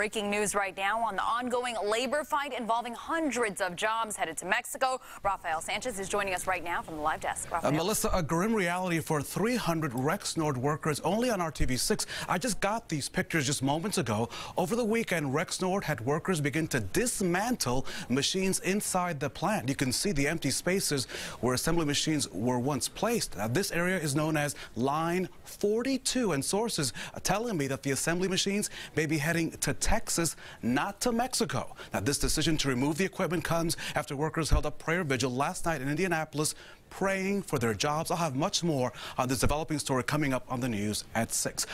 Breaking news right now on the ongoing labor fight involving hundreds of jobs headed to Mexico. Rafael Sanchez is joining us right now from the live desk. Uh, Melissa, a grim reality for 300 Rexnord workers only on RTV6. I just got these pictures just moments ago. Over the weekend, Rexnord had workers begin to dismantle machines inside the plant. You can see the empty spaces where assembly machines were once placed. Now, this area is known as Line 42, and sources are telling me that the assembly machines may be heading to Texas, not to Mexico. Now, this decision to remove the equipment comes after workers held a prayer vigil last night in Indianapolis praying for their jobs. I'll have much more on this developing story coming up on the news at 6.